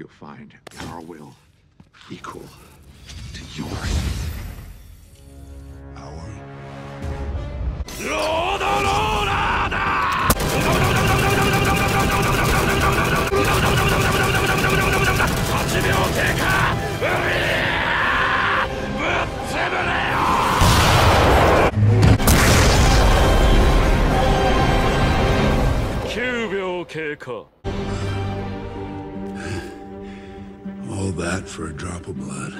you'll find our will equal to yours. Our... Kill 秒経過。that for a drop of blood.